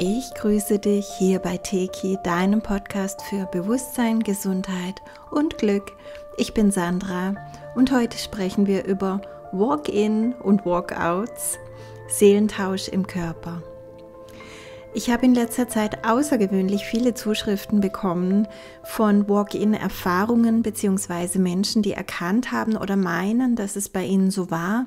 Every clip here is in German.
Ich grüße dich hier bei Teki, deinem Podcast für Bewusstsein, Gesundheit und Glück. Ich bin Sandra und heute sprechen wir über Walk-in und Walk-outs, Seelentausch im Körper. Ich habe in letzter Zeit außergewöhnlich viele Zuschriften bekommen von Walk-in-Erfahrungen bzw. Menschen, die erkannt haben oder meinen, dass es bei ihnen so war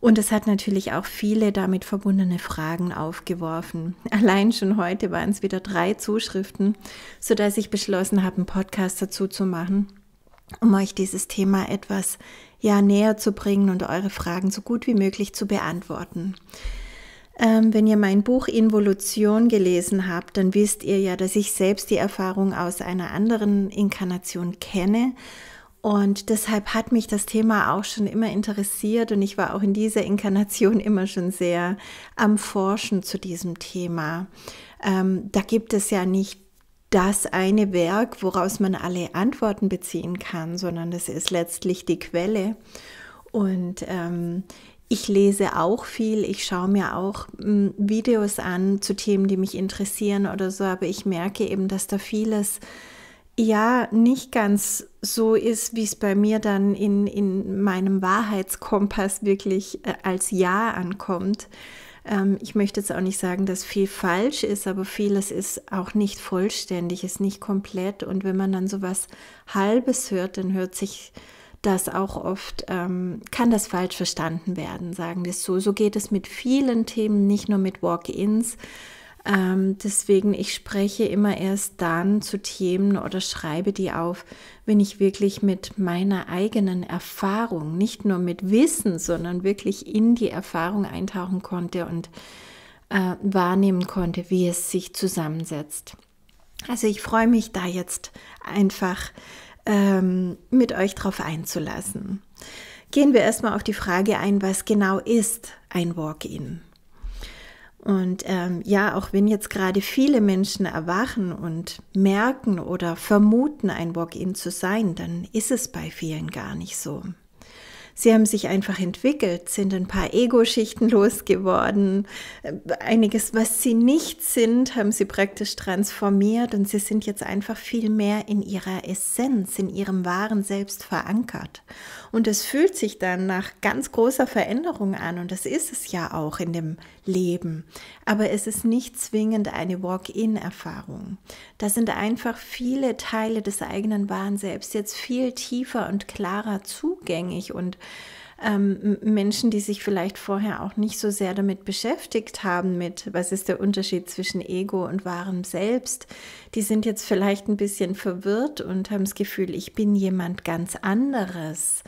und es hat natürlich auch viele damit verbundene Fragen aufgeworfen. Allein schon heute waren es wieder drei Zuschriften, sodass ich beschlossen habe, einen Podcast dazu zu machen, um euch dieses Thema etwas ja näher zu bringen und eure Fragen so gut wie möglich zu beantworten. Ähm, wenn ihr mein Buch Involution gelesen habt, dann wisst ihr ja, dass ich selbst die Erfahrung aus einer anderen Inkarnation kenne und deshalb hat mich das Thema auch schon immer interessiert und ich war auch in dieser Inkarnation immer schon sehr am Forschen zu diesem Thema. Ähm, da gibt es ja nicht das eine Werk, woraus man alle Antworten beziehen kann, sondern das ist letztlich die Quelle. Und ähm, ich lese auch viel, ich schaue mir auch m, hm, Videos an zu Themen, die mich interessieren oder so, aber ich merke eben, dass da vieles ja nicht ganz so ist, wie es bei mir dann in, in meinem Wahrheitskompass wirklich äh, als Ja ankommt. Ähm, ich möchte jetzt auch nicht sagen, dass viel falsch ist, aber vieles ist auch nicht vollständig, ist nicht komplett. Und wenn man dann so was Halbes hört, dann hört sich das auch oft, ähm, kann das falsch verstanden werden, sagen wir es so. So geht es mit vielen Themen, nicht nur mit Walk-ins, ähm, deswegen, ich spreche immer erst dann zu Themen oder schreibe die auf, wenn ich wirklich mit meiner eigenen Erfahrung, nicht nur mit Wissen, sondern wirklich in die Erfahrung eintauchen konnte und äh, wahrnehmen konnte, wie es sich zusammensetzt. Also ich freue mich da jetzt einfach ähm, mit euch drauf einzulassen. Gehen wir erstmal auf die Frage ein, was genau ist ein Walk-in? Und ähm, ja, auch wenn jetzt gerade viele Menschen erwachen und merken oder vermuten, ein Walk-in zu sein, dann ist es bei vielen gar nicht so. Sie haben sich einfach entwickelt, sind ein paar Ego-Schichten losgeworden. Einiges, was sie nicht sind, haben sie praktisch transformiert und sie sind jetzt einfach viel mehr in ihrer Essenz, in ihrem wahren Selbst verankert. Und es fühlt sich dann nach ganz großer Veränderung an und das ist es ja auch in dem Leben. Aber es ist nicht zwingend eine Walk-in-Erfahrung. Da sind einfach viele Teile des eigenen wahren Selbst jetzt viel tiefer und klarer zugänglich und ähm, Menschen, die sich vielleicht vorher auch nicht so sehr damit beschäftigt haben, mit was ist der Unterschied zwischen Ego und wahrem Selbst, die sind jetzt vielleicht ein bisschen verwirrt und haben das Gefühl, ich bin jemand ganz anderes.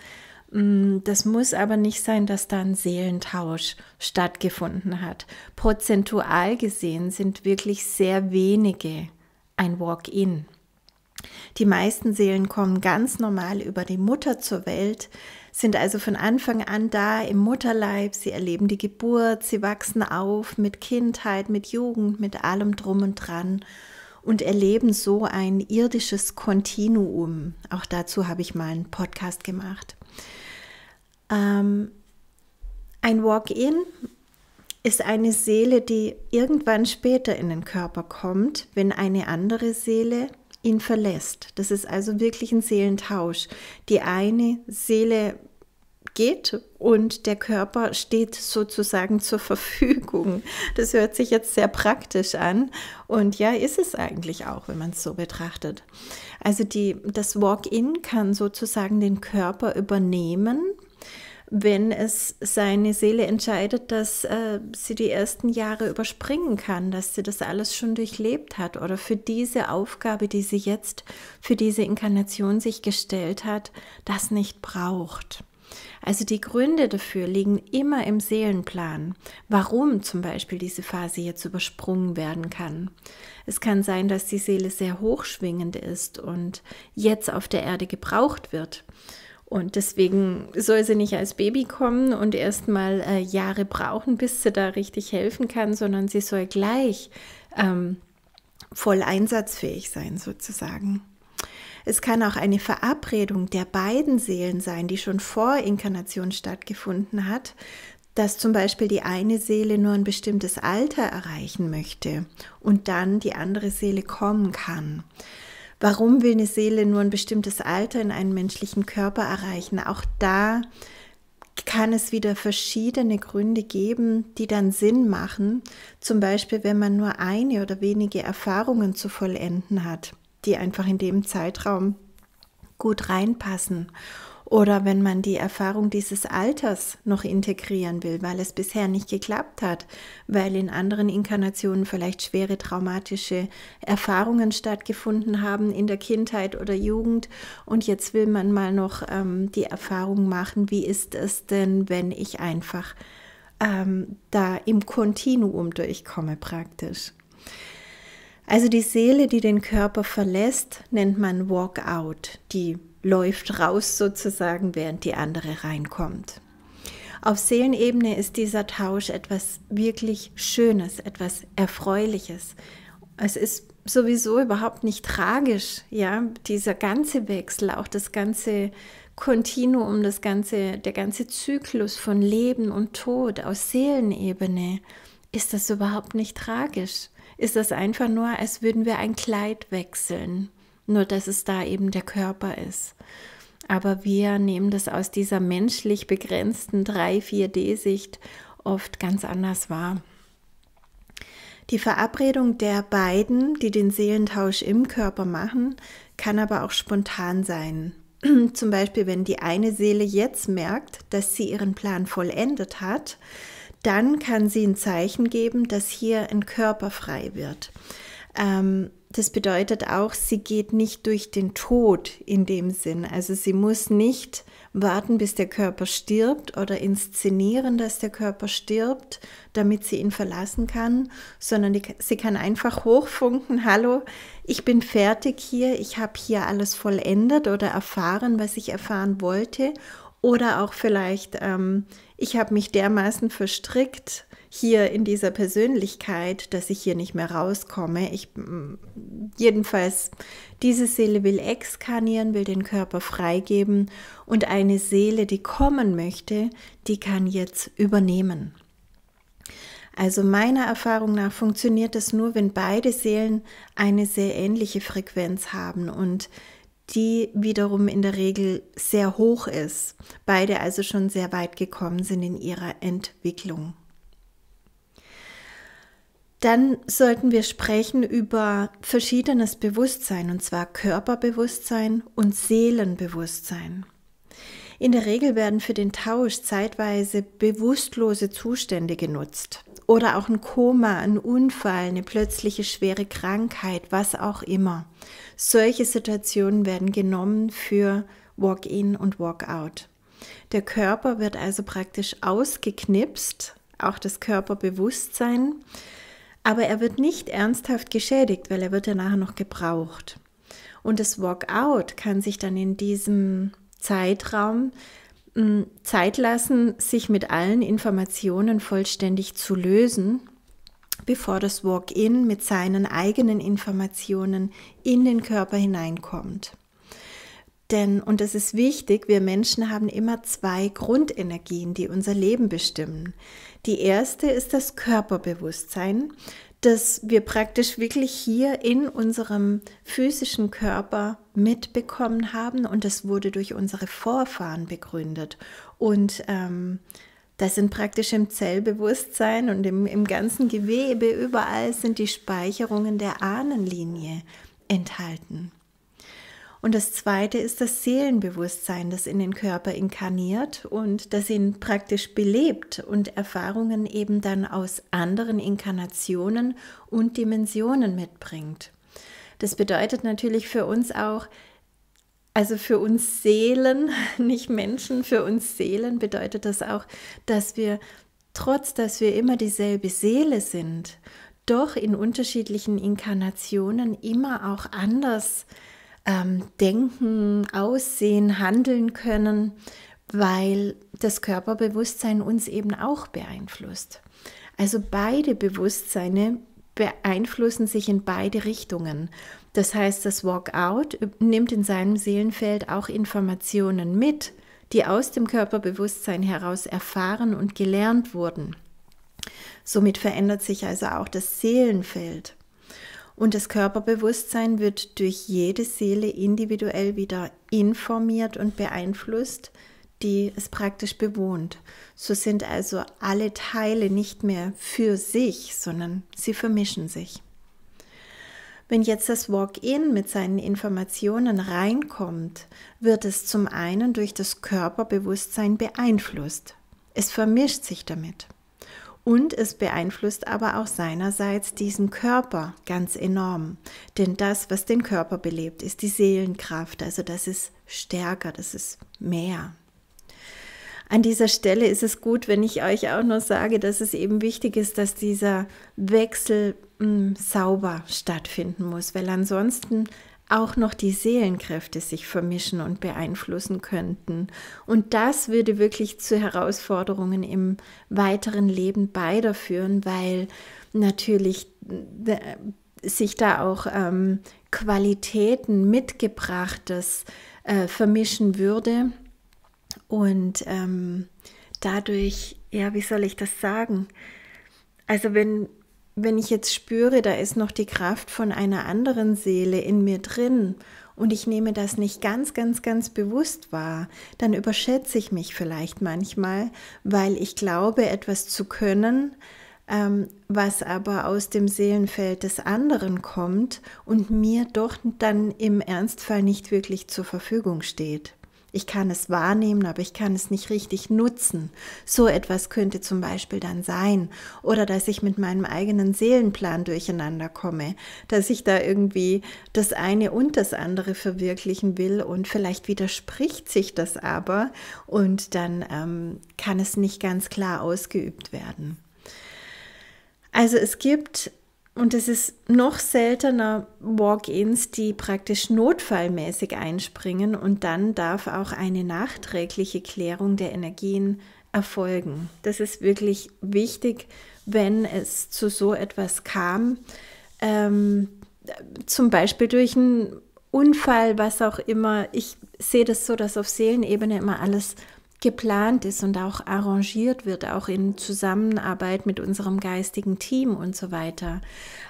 Mm, das muss aber nicht sein, dass da ein Seelentausch stattgefunden hat. Prozentual gesehen sind wirklich sehr wenige ein Walk-in. Die meisten Seelen kommen ganz normal über die Mutter zur Welt, sind also von Anfang an da im Mutterleib, sie erleben die Geburt, sie wachsen auf mit Kindheit, mit Jugend, mit allem drum und dran und erleben so ein irdisches Kontinuum. Auch dazu habe ich mal einen Podcast gemacht. Ähm, ein Walk-in ist eine Seele, die irgendwann später in den Körper kommt, wenn eine andere Seele ihn verlässt. Das ist also wirklich ein Seelentausch. Die eine Seele geht und der Körper steht sozusagen zur Verfügung. Das hört sich jetzt sehr praktisch an und ja, ist es eigentlich auch, wenn man es so betrachtet. Also die, das Walk-in kann sozusagen den Körper übernehmen wenn es seine Seele entscheidet, dass äh, sie die ersten Jahre überspringen kann, dass sie das alles schon durchlebt hat oder für diese Aufgabe, die sie jetzt für diese Inkarnation sich gestellt hat, das nicht braucht. Also die Gründe dafür liegen immer im Seelenplan, warum zum Beispiel diese Phase jetzt übersprungen werden kann. Es kann sein, dass die Seele sehr hochschwingend ist und jetzt auf der Erde gebraucht wird und deswegen soll sie nicht als Baby kommen und erstmal äh, Jahre brauchen, bis sie da richtig helfen kann, sondern sie soll gleich ähm, voll einsatzfähig sein, sozusagen. Es kann auch eine Verabredung der beiden Seelen sein, die schon vor Inkarnation stattgefunden hat, dass zum Beispiel die eine Seele nur ein bestimmtes Alter erreichen möchte und dann die andere Seele kommen kann. Warum will eine Seele nur ein bestimmtes Alter in einen menschlichen Körper erreichen? Auch da kann es wieder verschiedene Gründe geben, die dann Sinn machen. Zum Beispiel, wenn man nur eine oder wenige Erfahrungen zu vollenden hat, die einfach in dem Zeitraum gut reinpassen oder wenn man die Erfahrung dieses Alters noch integrieren will, weil es bisher nicht geklappt hat, weil in anderen Inkarnationen vielleicht schwere traumatische Erfahrungen stattgefunden haben in der Kindheit oder Jugend. Und jetzt will man mal noch ähm, die Erfahrung machen, wie ist es denn, wenn ich einfach ähm, da im Kontinuum durchkomme praktisch. Also die Seele, die den Körper verlässt, nennt man Walk-out, die läuft raus sozusagen, während die andere reinkommt. Auf Seelenebene ist dieser Tausch etwas wirklich Schönes, etwas Erfreuliches. Es ist sowieso überhaupt nicht tragisch, ja, dieser ganze Wechsel, auch das ganze Kontinuum, das ganze, der ganze Zyklus von Leben und Tod aus Seelenebene, ist das überhaupt nicht tragisch. Ist das einfach nur, als würden wir ein Kleid wechseln nur dass es da eben der Körper ist. Aber wir nehmen das aus dieser menschlich begrenzten 3-4D-Sicht oft ganz anders wahr. Die Verabredung der beiden, die den Seelentausch im Körper machen, kann aber auch spontan sein. Zum Beispiel, wenn die eine Seele jetzt merkt, dass sie ihren Plan vollendet hat, dann kann sie ein Zeichen geben, dass hier ein Körper frei wird. Ähm, das bedeutet auch, sie geht nicht durch den Tod in dem Sinn. Also sie muss nicht warten, bis der Körper stirbt oder inszenieren, dass der Körper stirbt, damit sie ihn verlassen kann, sondern die, sie kann einfach hochfunken, hallo, ich bin fertig hier, ich habe hier alles vollendet oder erfahren, was ich erfahren wollte. Oder auch vielleicht, ähm, ich habe mich dermaßen verstrickt hier in dieser Persönlichkeit, dass ich hier nicht mehr rauskomme. Ich mm, jedenfalls diese Seele will exkarnieren, will den Körper freigeben und eine Seele, die kommen möchte, die kann jetzt übernehmen. Also meiner Erfahrung nach funktioniert das nur, wenn beide Seelen eine sehr ähnliche Frequenz haben und die wiederum in der Regel sehr hoch ist. Beide also schon sehr weit gekommen sind in ihrer Entwicklung. Dann sollten wir sprechen über verschiedenes Bewusstsein, und zwar Körperbewusstsein und Seelenbewusstsein. In der Regel werden für den Tausch zeitweise bewusstlose Zustände genutzt oder auch ein Koma, ein Unfall, eine plötzliche schwere Krankheit, was auch immer. Solche Situationen werden genommen für Walk-in und Walk-out. Der Körper wird also praktisch ausgeknipst, auch das Körperbewusstsein aber er wird nicht ernsthaft geschädigt, weil er wird ja nachher noch gebraucht. Und das Walkout kann sich dann in diesem Zeitraum hm, Zeit lassen, sich mit allen Informationen vollständig zu lösen, bevor das Walk-in mit seinen eigenen Informationen in den Körper hineinkommt. Denn, und das ist wichtig, wir Menschen haben immer zwei Grundenergien, die unser Leben bestimmen. Die erste ist das Körperbewusstsein, das wir praktisch wirklich hier in unserem physischen Körper mitbekommen haben und das wurde durch unsere Vorfahren begründet. Und ähm, das sind praktisch im Zellbewusstsein und im, im ganzen Gewebe, überall sind die Speicherungen der Ahnenlinie enthalten. Und das zweite ist das Seelenbewusstsein, das in den Körper inkarniert und das ihn praktisch belebt und Erfahrungen eben dann aus anderen Inkarnationen und Dimensionen mitbringt. Das bedeutet natürlich für uns auch, also für uns Seelen, nicht Menschen, für uns Seelen bedeutet das auch, dass wir, trotz dass wir immer dieselbe Seele sind, doch in unterschiedlichen Inkarnationen immer auch anders ähm, denken, aussehen, handeln können, weil das Körperbewusstsein uns eben auch beeinflusst. Also beide Bewusstseine beeinflussen sich in beide Richtungen. Das heißt, das Walkout nimmt in seinem Seelenfeld auch Informationen mit, die aus dem Körperbewusstsein heraus erfahren und gelernt wurden. Somit verändert sich also auch das Seelenfeld. Und das Körperbewusstsein wird durch jede Seele individuell wieder informiert und beeinflusst, die es praktisch bewohnt. So sind also alle Teile nicht mehr für sich, sondern sie vermischen sich. Wenn jetzt das Walk-in mit seinen Informationen reinkommt, wird es zum einen durch das Körperbewusstsein beeinflusst. Es vermischt sich damit. Und es beeinflusst aber auch seinerseits diesen Körper ganz enorm. Denn das, was den Körper belebt, ist die Seelenkraft. Also das ist stärker, das ist mehr. An dieser Stelle ist es gut, wenn ich euch auch noch sage, dass es eben wichtig ist, dass dieser Wechsel mh, hm, sauber stattfinden muss, weil ansonsten auch noch die Seelenkräfte sich vermischen und beeinflussen könnten. Und das würde wirklich zu Herausforderungen im weiteren Leben beider führen, weil natürlich äh, sich da auch ähm, Qualitäten mitgebrachtes äh, vermischen würde und ähm, dadurch, ja, wie soll ich das sagen? Also wenn, wenn ich jetzt spüre, da ist noch die Kraft von einer anderen Seele in mir drin und ich nehme das nicht ganz, ganz, ganz bewusst wahr, dann überschätze ich mich vielleicht manchmal, weil ich glaube, etwas zu können, ähm, was aber aus dem Seelenfeld des anderen kommt und mir doch dann im Ernstfall nicht wirklich zur Verfügung steht. Ich kann es wahrnehmen, aber ich kann es nicht richtig nutzen. So etwas könnte zum Beispiel dann sein. Oder dass ich mit meinem eigenen Seelenplan durcheinander komme, dass ich da irgendwie das eine und das andere verwirklichen will und vielleicht widerspricht sich das aber und dann ähm, kann es nicht ganz klar ausgeübt werden. Also es gibt und es ist noch seltener Walk-ins, die praktisch notfallmäßig einspringen und dann darf auch eine nachträgliche Klärung der Energien erfolgen. Das ist wirklich wichtig, wenn es zu so etwas kam, ähm, zum Beispiel durch einen Unfall, was auch immer. Ich sehe das so, dass auf Seelenebene immer alles geplant ist und auch arrangiert wird, auch in Zusammenarbeit mit unserem geistigen Team und so weiter.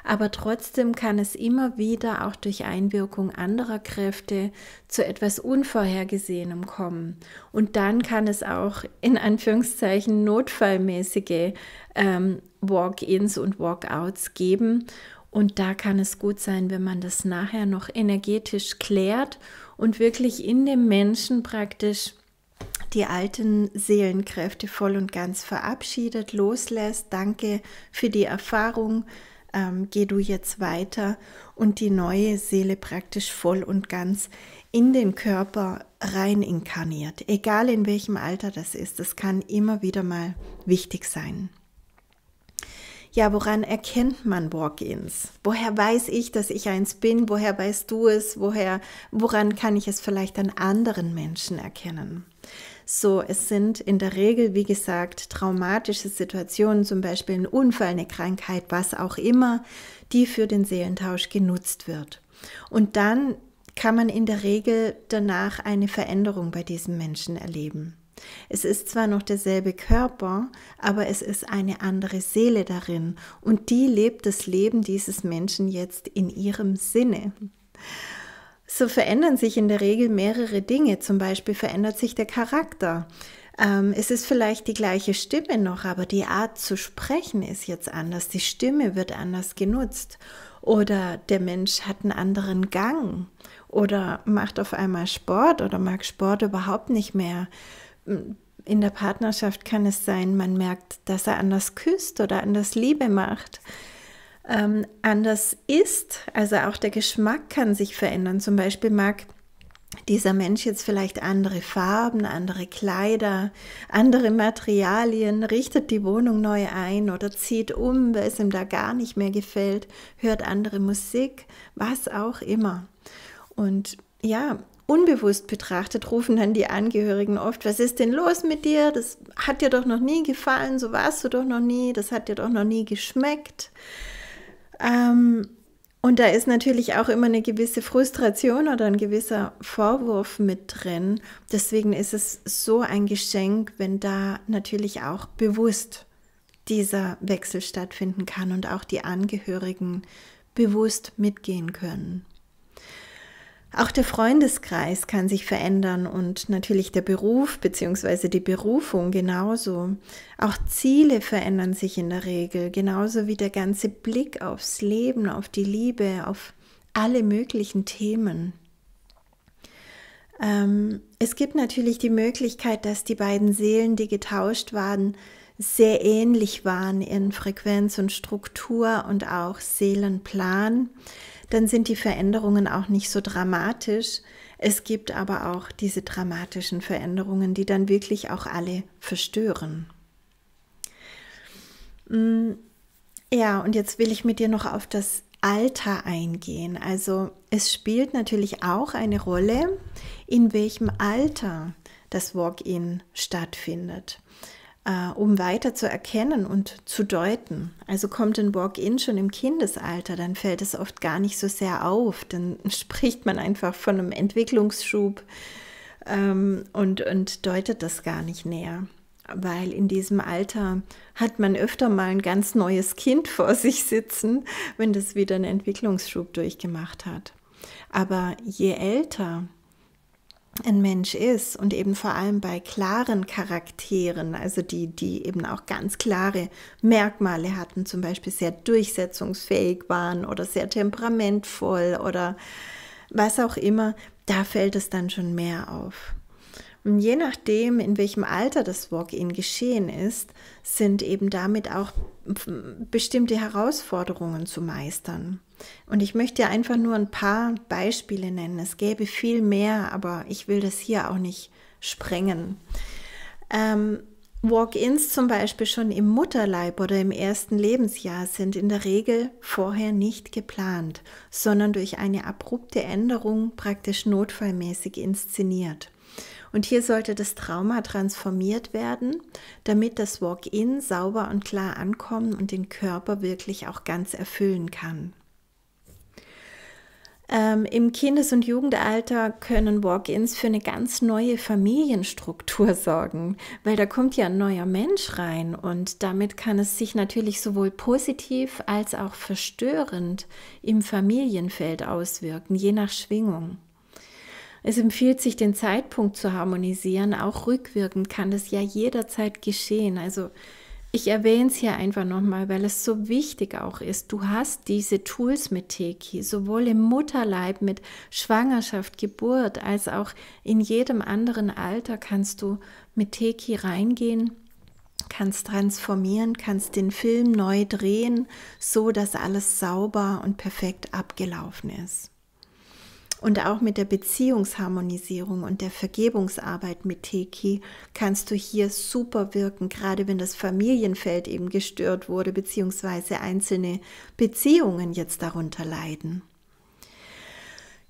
Aber trotzdem kann es immer wieder auch durch Einwirkung anderer Kräfte zu etwas Unvorhergesehenem kommen. Und dann kann es auch in Anführungszeichen notfallmäßige ähm, Walk-ins und Walk-outs geben. Und da kann es gut sein, wenn man das nachher noch energetisch klärt und wirklich in dem Menschen praktisch die alten Seelenkräfte voll und ganz verabschiedet, loslässt. Danke für die Erfahrung. Ähm, geh du jetzt weiter und die neue Seele praktisch voll und ganz in den Körper rein inkarniert. Egal in welchem Alter das ist, das kann immer wieder mal wichtig sein. Ja, woran erkennt man Walk-ins? Woher weiß ich, dass ich eins bin? Woher weißt du es? Woher, woran kann ich es vielleicht an anderen Menschen erkennen? So, es sind in der Regel, wie gesagt, traumatische Situationen, zum Beispiel ein Unfall, eine Krankheit, was auch immer, die für den Seelentausch genutzt wird. Und dann kann man in der Regel danach eine Veränderung bei diesem Menschen erleben. Es ist zwar noch derselbe Körper, aber es ist eine andere Seele darin und die lebt das Leben dieses Menschen jetzt in ihrem Sinne. So verändern sich in der Regel mehrere Dinge. Zum Beispiel verändert sich der Charakter. Ähm, es ist vielleicht die gleiche Stimme noch, aber die Art zu sprechen ist jetzt anders. Die Stimme wird anders genutzt. Oder der Mensch hat einen anderen Gang oder macht auf einmal Sport oder mag Sport überhaupt nicht mehr. In der Partnerschaft kann es sein, man merkt, dass er anders küsst oder anders Liebe macht ähm, anders ist. Also auch der Geschmack kann sich verändern. Zum Beispiel mag dieser Mensch jetzt vielleicht andere Farben, andere Kleider, andere Materialien, richtet die Wohnung neu ein oder zieht um, weil es ihm da gar nicht mehr gefällt, hört andere Musik, was auch immer. Und ja, unbewusst betrachtet rufen dann die Angehörigen oft, was ist denn los mit dir? Das hat dir doch noch nie gefallen, so warst du doch noch nie, das hat dir doch noch nie geschmeckt. Ähm, Und da ist natürlich auch immer eine gewisse Frustration oder ein gewisser Vorwurf mit drin. Deswegen ist es so ein Geschenk, wenn da natürlich auch bewusst dieser Wechsel stattfinden kann und auch die Angehörigen bewusst mitgehen können. Auch der Freundeskreis kann sich verändern und natürlich der Beruf bzw. die Berufung genauso. Auch Ziele verändern sich in der Regel, genauso wie der ganze Blick aufs Leben, auf die Liebe, auf alle möglichen Themen. Ähm, es gibt natürlich die Möglichkeit, dass die beiden Seelen, die getauscht waren, sehr ähnlich waren in Frequenz und Struktur und auch Seelenplan dann sind die Veränderungen auch nicht so dramatisch. Es gibt aber auch diese dramatischen Veränderungen, die dann wirklich auch alle verstören. Mm, ja, und jetzt will ich mit dir noch auf das Alter eingehen. Also es spielt natürlich auch eine Rolle, in welchem Alter das Walk-in stattfindet äh, um weiter zu erkennen und zu deuten. Also kommt ein Walk-in schon im Kindesalter, dann fällt es oft gar nicht so sehr auf. Dann spricht man einfach von einem Entwicklungsschub ähm, und, und deutet das gar nicht näher. Weil in diesem Alter hat man öfter mal ein ganz neues Kind vor sich sitzen, wenn das wieder einen Entwicklungsschub durchgemacht hat. Aber je älter ein Mensch ist und eben vor allem bei klaren Charakteren, also die, die eben auch ganz klare Merkmale hatten, zum Beispiel sehr durchsetzungsfähig waren oder sehr temperamentvoll oder was auch immer, da fällt es dann schon mehr auf. Je nachdem, in welchem Alter das Walk-in geschehen ist, sind eben damit auch bestimmte Herausforderungen zu meistern. Und ich möchte einfach nur ein paar Beispiele nennen. Es gäbe viel mehr, aber ich will das hier auch nicht sprengen. Ähm, Walk-ins zum Beispiel schon im Mutterleib oder im ersten Lebensjahr sind in der Regel vorher nicht geplant, sondern durch eine abrupte Änderung praktisch notfallmäßig inszeniert. Und hier sollte das Trauma transformiert werden, damit das Walk-in sauber und klar ankommen und den Körper wirklich auch ganz erfüllen kann. Ähm, Im Kindes- und Jugendalter können Walk-ins für eine ganz neue Familienstruktur sorgen, weil da kommt ja ein neuer Mensch rein und damit kann es sich natürlich sowohl positiv als auch verstörend im Familienfeld auswirken, je nach Schwingung. Es empfiehlt sich, den Zeitpunkt zu harmonisieren. Auch rückwirkend kann das ja jederzeit geschehen. Also ich erwähne es hier einfach nochmal, weil es so wichtig auch ist. Du hast diese Tools mit Teki, sowohl im Mutterleib mit Schwangerschaft, Geburt, als auch in jedem anderen Alter kannst du mit Teki reingehen, kannst transformieren, kannst den Film neu drehen, so dass alles sauber und perfekt abgelaufen ist. Und auch mit der Beziehungsharmonisierung und der Vergebungsarbeit mit Teki kannst du hier super wirken, gerade wenn das Familienfeld eben gestört wurde, beziehungsweise einzelne Beziehungen jetzt darunter leiden.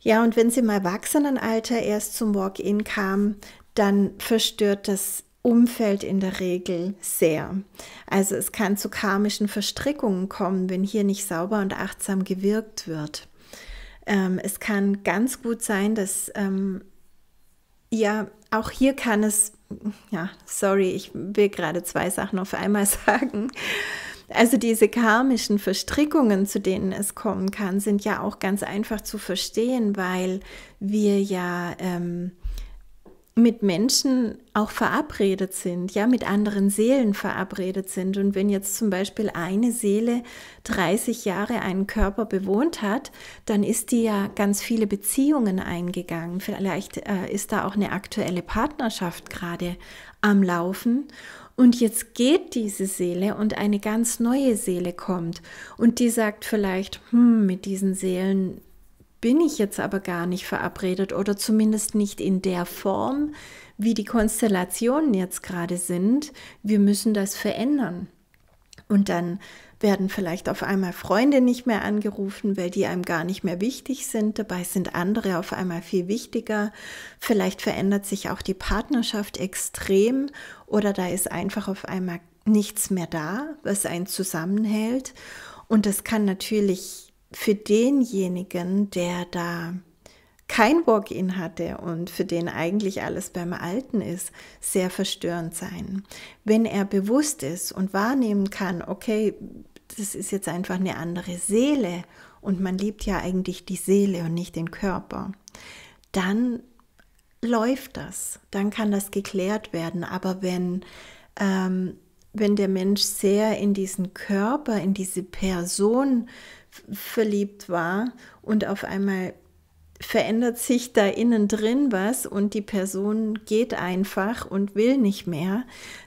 Ja, und wenn es im Erwachsenenalter erst zum Walk-in kam, dann verstört das Umfeld in der Regel sehr. Also es kann zu karmischen Verstrickungen kommen, wenn hier nicht sauber und achtsam gewirkt wird. Ähm, es kann ganz gut sein, dass ähm, ja, auch hier kann es, ja, sorry, ich will gerade zwei Sachen auf einmal sagen. Also diese karmischen Verstrickungen, zu denen es kommen kann, sind ja auch ganz einfach zu verstehen, weil wir ja ähm, mit Menschen auch verabredet sind, ja, mit anderen Seelen verabredet sind. Und wenn jetzt zum Beispiel eine Seele 30 Jahre einen Körper bewohnt hat, dann ist die ja ganz viele Beziehungen eingegangen. Vielleicht äh, ist da auch eine aktuelle Partnerschaft gerade am Laufen. Und jetzt geht diese Seele und eine ganz neue Seele kommt und die sagt vielleicht, hm, mit diesen Seelen bin ich jetzt aber gar nicht verabredet oder zumindest nicht in der Form, wie die Konstellationen jetzt gerade sind. Wir müssen das verändern. Und dann werden vielleicht auf einmal Freunde nicht mehr angerufen, weil die einem gar nicht mehr wichtig sind. Dabei sind andere auf einmal viel wichtiger. Vielleicht verändert sich auch die Partnerschaft extrem oder da ist einfach auf einmal nichts mehr da, was einen zusammenhält. Und das kann natürlich für denjenigen, der da kein Walk-in hatte und für den eigentlich alles beim Alten ist, sehr verstörend sein. Wenn er bewusst ist und wahrnehmen kann, okay, das ist jetzt einfach eine andere Seele und man liebt ja eigentlich die Seele und nicht den Körper, dann läuft das, dann kann das geklärt werden. Aber wenn, ähm, wenn der Mensch sehr in diesen Körper, in diese Person verliebt war und auf einmal verändert sich da innen drin was und die Person geht einfach und will nicht mehr,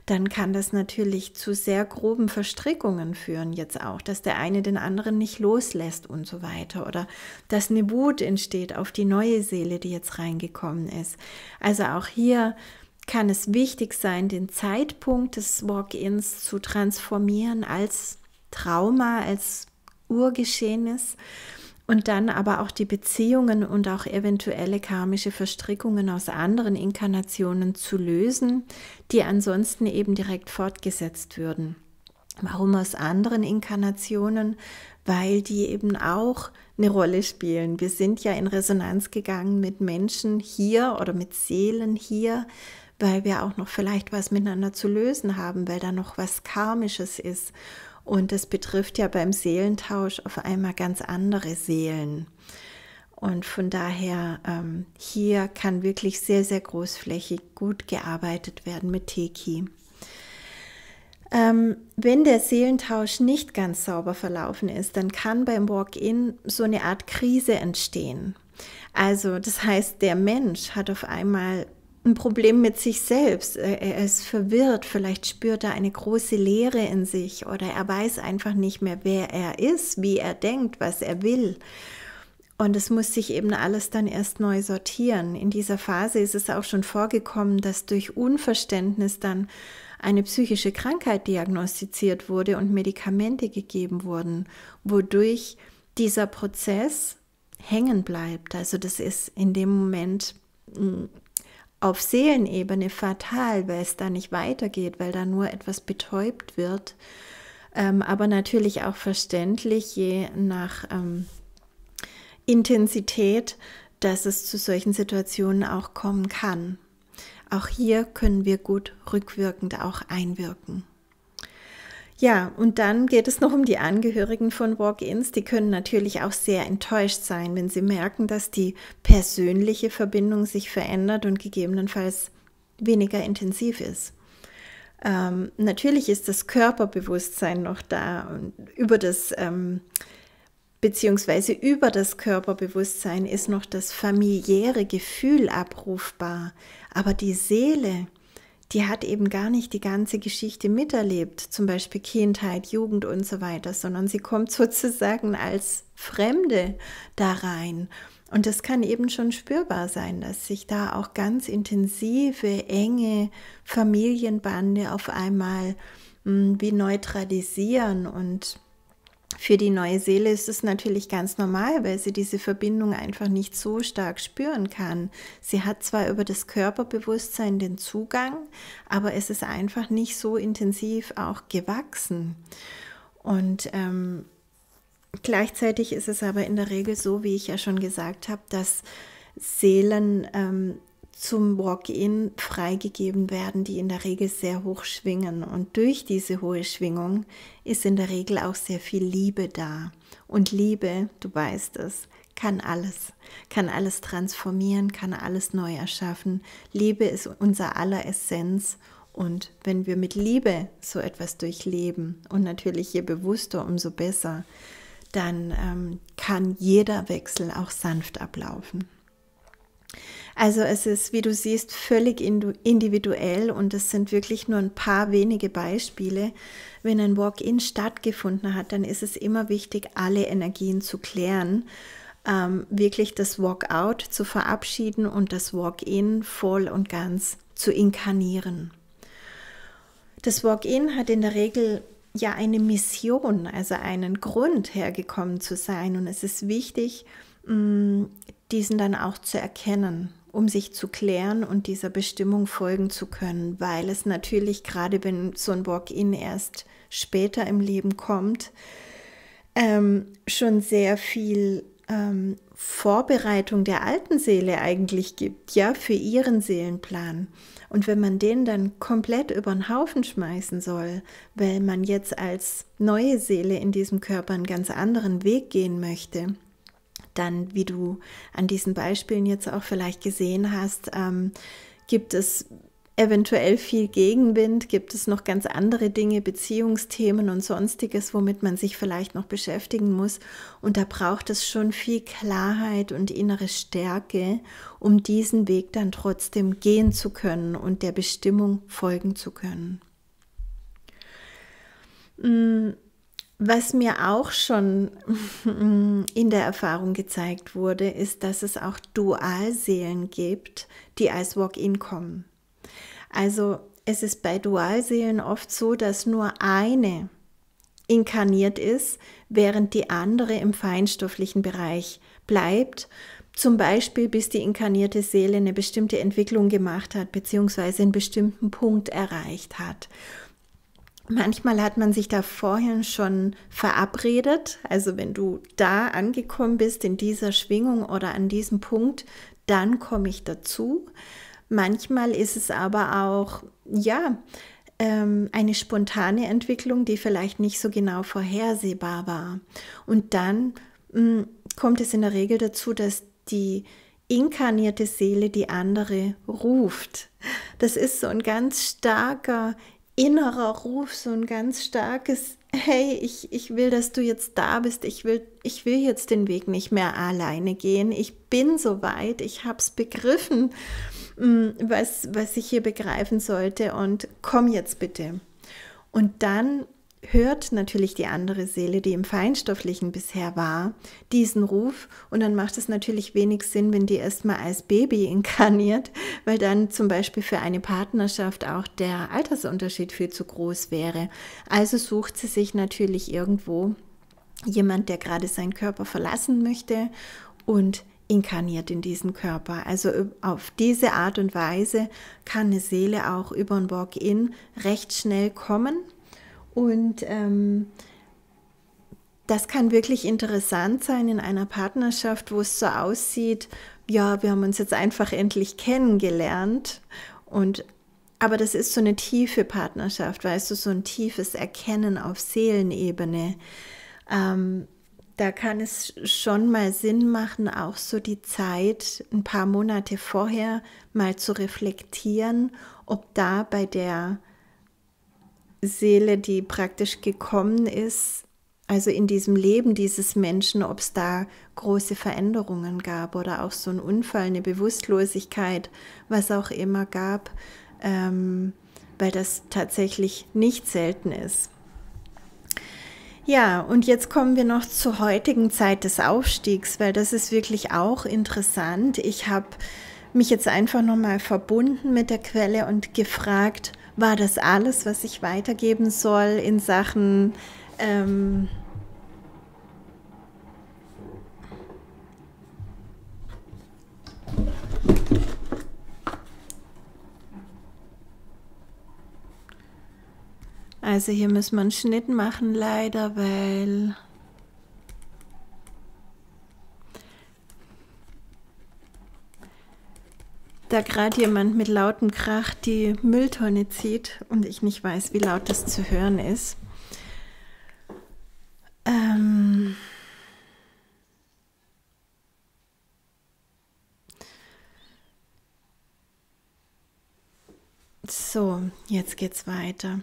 dann kann das natürlich zu sehr groben Verstrickungen führen jetzt auch, dass der eine den anderen nicht loslässt und so weiter oder dass eine Wut entsteht auf die neue Seele, die jetzt reingekommen ist. Also auch hier kann es wichtig sein, den Zeitpunkt des Walk-ins zu transformieren als Trauma, als Urgeschehnis und dann aber auch die Beziehungen und auch eventuelle karmische Verstrickungen aus anderen Inkarnationen zu lösen, die ansonsten eben direkt fortgesetzt würden. Warum aus anderen Inkarnationen? Weil die eben auch eine Rolle spielen. Wir sind ja in Resonanz gegangen mit Menschen hier oder mit Seelen hier, weil wir auch noch vielleicht was miteinander zu lösen haben, weil da noch was Karmisches ist. Und das betrifft ja beim Seelentausch auf einmal ganz andere Seelen. Und von daher, ähm, hier kann wirklich sehr, sehr großflächig gut gearbeitet werden mit Teki. Ähm, wenn der Seelentausch nicht ganz sauber verlaufen ist, dann kann beim Walk-in so eine Art Krise entstehen. Also das heißt, der Mensch hat auf einmal ein Problem mit sich selbst. Er ist verwirrt, vielleicht spürt er eine große Leere in sich oder er weiß einfach nicht mehr, wer er ist, wie er denkt, was er will. Und es muss sich eben alles dann erst neu sortieren. In dieser Phase ist es auch schon vorgekommen, dass durch Unverständnis dann eine psychische Krankheit diagnostiziert wurde und Medikamente gegeben wurden, wodurch dieser Prozess hängen bleibt. Also das ist in dem Moment hm, auf Seelenebene fatal, weil es da nicht weitergeht, weil da nur etwas betäubt wird. Ähm, aber natürlich auch verständlich, je nach ähm, Intensität, dass es zu solchen Situationen auch kommen kann. Auch hier können wir gut rückwirkend auch einwirken. Ja, und dann geht es noch um die Angehörigen von Walk-ins. Die können natürlich auch sehr enttäuscht sein, wenn sie merken, dass die persönliche Verbindung sich verändert und gegebenenfalls weniger intensiv ist. Ähm, natürlich ist das Körperbewusstsein noch da und über das ähm, beziehungsweise über das Körperbewusstsein ist noch das familiäre Gefühl abrufbar, aber die Seele, die hat eben gar nicht die ganze Geschichte miterlebt, zum Beispiel Kindheit, Jugend und so weiter, sondern sie kommt sozusagen als Fremde da rein. Und das kann eben schon spürbar sein, dass sich da auch ganz intensive, enge Familienbande auf einmal hm, wie neutralisieren und für die neue Seele ist es natürlich ganz normal, weil sie diese Verbindung einfach nicht so stark spüren kann. Sie hat zwar über das Körperbewusstsein den Zugang, aber es ist einfach nicht so intensiv auch gewachsen. Und ähm, gleichzeitig ist es aber in der Regel so, wie ich ja schon gesagt habe, dass Seelen ähm, zum Walk-in freigegeben werden, die in der Regel sehr hoch schwingen. Und durch diese hohe Schwingung ist in der Regel auch sehr viel Liebe da. Und Liebe, du weißt es, kann alles, kann alles transformieren, kann alles neu erschaffen. Liebe ist unser aller Essenz. Und wenn wir mit Liebe so etwas durchleben und natürlich je bewusster, umso besser, dann ähm, kann jeder Wechsel auch sanft ablaufen. Also es ist, wie du siehst, völlig individuell und es sind wirklich nur ein paar wenige Beispiele. Wenn ein Walk-in stattgefunden hat, dann ist es immer wichtig, alle Energien zu klären, ähm, wirklich das Walk-out zu verabschieden und das Walk-in voll und ganz zu inkarnieren. Das Walk-in hat in der Regel ja eine Mission, also einen Grund hergekommen zu sein und es ist wichtig, mm, diesen dann auch zu erkennen um sich zu klären und dieser Bestimmung folgen zu können, weil es natürlich gerade, wenn so ein Walk-in erst später im Leben kommt, ähm, schon sehr viel ähm, Vorbereitung der alten Seele eigentlich gibt, ja, für ihren Seelenplan. Und wenn man den dann komplett über den Haufen schmeißen soll, weil man jetzt als neue Seele in diesem Körper einen ganz anderen Weg gehen möchte, dann, wie du an diesen Beispielen jetzt auch vielleicht gesehen hast, ähm, gibt es eventuell viel Gegenwind? Gibt es noch ganz andere Dinge, Beziehungsthemen und sonstiges, womit man sich vielleicht noch beschäftigen muss? Und da braucht es schon viel Klarheit und innere Stärke, um diesen Weg dann trotzdem gehen zu können und der Bestimmung folgen zu können. Was mir auch schon in der Erfahrung gezeigt wurde, ist, dass es auch Dualseelen gibt, die als Walk-in kommen. Also es ist bei Dualseelen oft so, dass nur eine inkarniert ist, während die andere im feinstofflichen Bereich bleibt. Zum Beispiel, bis die inkarnierte Seele eine bestimmte Entwicklung gemacht hat, beziehungsweise einen bestimmten Punkt erreicht hat. Manchmal hat man sich da vorher schon verabredet. Also wenn du da angekommen bist in dieser Schwingung oder an diesem Punkt, dann komme ich dazu. Manchmal ist es aber auch, ja, ähm, eine spontane Entwicklung, die vielleicht nicht so genau vorhersehbar war. Und dann hm, kommt es in der Regel dazu, dass die inkarnierte Seele die andere ruft. Das ist so ein ganz starker innerer Ruf, so ein ganz starkes, hey, ich, ich will, dass du jetzt da bist, ich will, ich will jetzt den Weg nicht mehr alleine gehen, ich bin so weit, ich habe es begriffen Mm, was, was ich hier begreifen sollte. Und komm jetzt bitte. Und dann hört natürlich die andere Seele, die im Feinstofflichen bisher war, diesen Ruf und dann macht es natürlich wenig Sinn, wenn die erstmal als Baby inkarniert, weil dann zum Beispiel für eine Partnerschaft auch der Altersunterschied viel zu groß wäre. Also sucht sie sich natürlich irgendwo jemand, der gerade seinen Körper verlassen möchte und inkarniert in diesen Körper. Also auf diese Art und Weise kann eine Seele auch über ein Walk-in recht schnell kommen und ähm, das kann wirklich interessant sein in einer Partnerschaft, wo es so aussieht, ja, wir haben uns jetzt einfach endlich kennengelernt und aber das ist so eine tiefe Partnerschaft, weißt du, so ein tiefes Erkennen auf Seelenebene. Ähm, da kann es schon mal Sinn machen, auch so die Zeit ein paar Monate vorher mal zu reflektieren, ob da bei der Seele, die praktisch gekommen ist, also in diesem Leben dieses Menschen, ob es da große Veränderungen gab oder auch so ein Unfall, eine Bewusstlosigkeit, was auch immer gab, ähm, weil das tatsächlich nicht selten ist. Ja, und jetzt kommen wir noch zur heutigen Zeit des Aufstiegs, weil das ist wirklich auch interessant. Ich habe mich jetzt einfach nochmal verbunden mit der Quelle und gefragt, war das alles, was ich weitergeben soll in Sachen ähm, Also hier müssen wir einen Schnitt machen leider, weil da gerade jemand mit lautem Krach die Mülltonne zieht und ich nicht weiß, wie laut das zu hören ist. Ähm so, jetzt geht's weiter.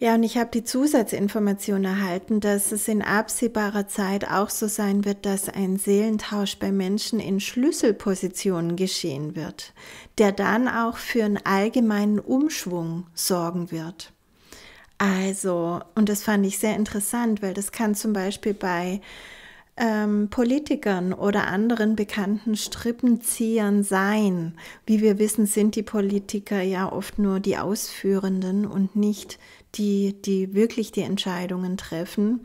Ja, und ich habe die Zusatzinformation erhalten, dass es in absehbarer Zeit auch so sein wird, dass ein Seelentausch bei Menschen in Schlüsselpositionen geschehen wird, der dann auch für einen allgemeinen Umschwung sorgen wird. Also, und das fand ich sehr interessant, weil das kann zum Beispiel bei ähm, Politikern oder anderen bekannten Strippenziehern sein. Wie wir wissen, sind die Politiker ja oft nur die Ausführenden und nicht die, die wirklich die Entscheidungen treffen.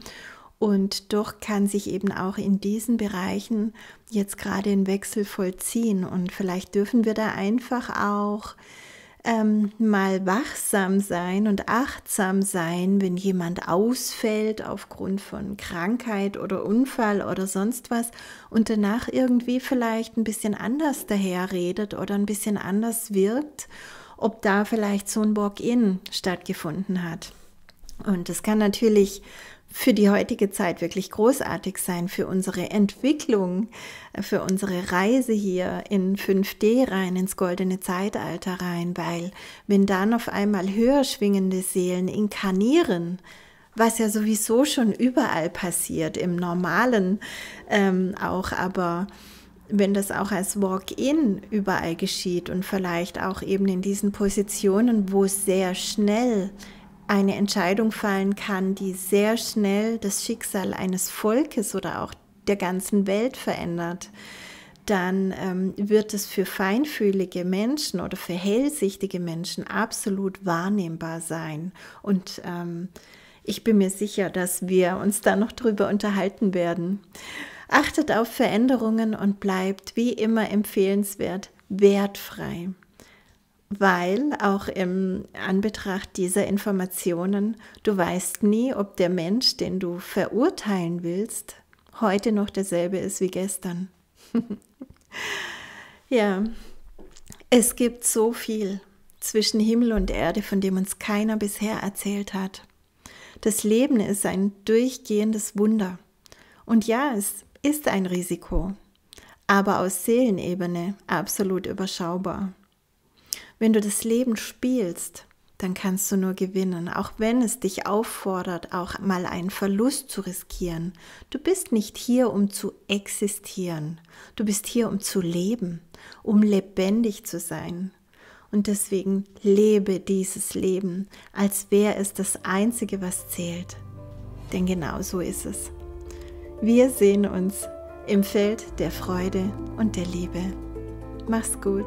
Und doch kann sich eben auch in diesen Bereichen jetzt gerade ein Wechsel vollziehen. Und vielleicht dürfen wir da einfach auch ähm, mal wachsam sein und achtsam sein, wenn jemand ausfällt aufgrund von Krankheit oder Unfall oder sonst was und danach irgendwie vielleicht ein bisschen anders daherredet oder ein bisschen anders wirkt, ob da vielleicht so ein Walk-in stattgefunden hat. Und das kann natürlich für die heutige Zeit wirklich großartig sein, für unsere Entwicklung, für unsere Reise hier in 5D rein, ins goldene Zeitalter rein, weil wenn dann auf einmal höher schwingende Seelen inkarnieren, was ja sowieso schon überall passiert, im normalen ähm, auch, aber wenn das auch als Walk-in überall geschieht und vielleicht auch eben in diesen Positionen, wo sehr schnell eine Entscheidung fallen kann, die sehr schnell das Schicksal eines Volkes oder auch der ganzen Welt verändert, dann ähm, wird es für feinfühlige Menschen oder für hellsichtige Menschen absolut wahrnehmbar sein. Und ähm, ich bin mir sicher, dass wir uns da noch drüber unterhalten werden. Achtet auf Veränderungen und bleibt wie immer empfehlenswert wertfrei weil auch im Anbetracht dieser Informationen du weißt nie, ob der Mensch, den du verurteilen willst, heute noch derselbe ist wie gestern. ja, es gibt so viel zwischen Himmel und Erde, von dem uns keiner bisher erzählt hat. Das Leben ist ein durchgehendes Wunder. Und ja, es ist ein Risiko, aber aus Seelenebene absolut überschaubar. Wenn du das Leben spielst, dann kannst du nur gewinnen, auch wenn es dich auffordert, auch mal einen Verlust zu riskieren. Du bist nicht hier, um zu existieren. Du bist hier, um zu leben, um lebendig zu sein. Und deswegen lebe dieses Leben, als wäre es das Einzige, was zählt. Denn genau so ist es. Wir sehen uns im Feld der Freude und der Liebe. Mach's gut.